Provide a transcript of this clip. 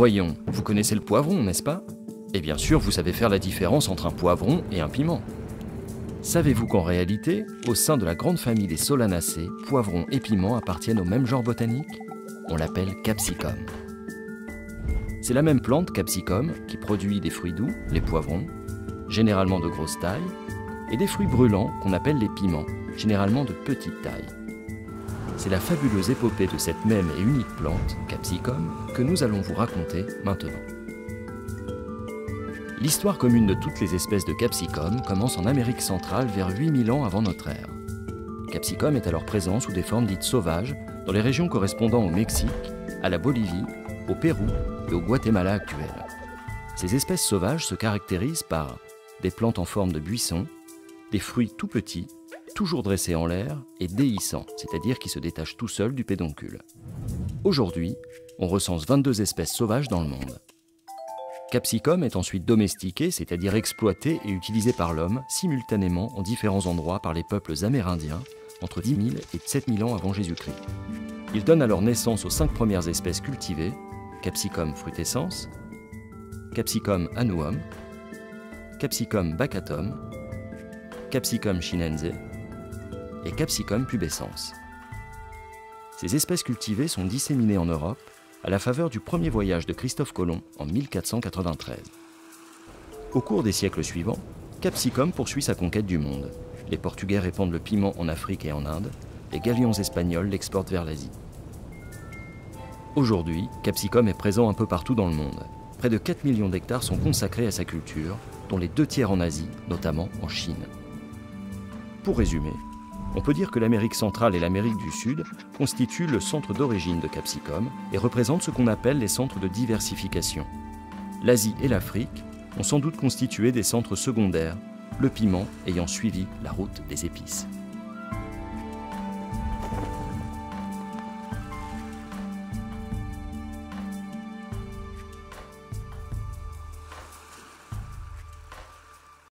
Voyons, vous connaissez le poivron, n'est-ce pas? Et bien sûr, vous savez faire la différence entre un poivron et un piment. Savez-vous qu'en réalité, au sein de la grande famille des solanacées, poivrons et piments appartiennent au même genre botanique? On l'appelle capsicum. C'est la même plante, capsicum, qui produit des fruits doux, les poivrons, généralement de grosse taille, et des fruits brûlants qu'on appelle les piments, généralement de petite taille. C'est la fabuleuse épopée de cette même et unique plante, capsicum, que nous allons vous raconter maintenant. L'histoire commune de toutes les espèces de capsicum commence en Amérique centrale vers 8000 ans avant notre ère. Capsicum est alors présent sous des formes dites sauvages dans les régions correspondant au Mexique, à la Bolivie, au Pérou et au Guatemala actuel. Ces espèces sauvages se caractérisent par des plantes en forme de buisson, des fruits tout petits, toujours dressés en l'air et déhissants, c'est-à-dire qui se détachent tout seuls du pédoncule. Aujourd'hui, on recense 22 espèces sauvages dans le monde. Capsicum est ensuite domestiqué, c'est-à-dire exploité et utilisé par l'homme simultanément en différents endroits par les peuples amérindiens entre 10 000 et 7 000 ans avant Jésus-Christ. Il donne alors naissance aux cinq premières espèces cultivées Capsicum frutescens, Capsicum annuum, Capsicum bacatum, Capsicum chinense et Capsicum pubescens. Ces espèces cultivées sont disséminées en Europe à la faveur du premier voyage de Christophe Colomb en 1493. Au cours des siècles suivants, Capsicum poursuit sa conquête du monde. Les Portugais répandent le piment en Afrique et en Inde, les galions espagnols l'exportent vers l'Asie. Aujourd'hui, Capsicum est présent un peu partout dans le monde. Près de 4 millions d'hectares sont consacrés à sa culture, dont les deux tiers en Asie, notamment en Chine. Pour résumer, on peut dire que l'Amérique centrale et l'Amérique du Sud constituent le centre d'origine de Capsicum et représentent ce qu'on appelle les centres de diversification. L'Asie et l'Afrique ont sans doute constitué des centres secondaires, le piment ayant suivi la route des épices.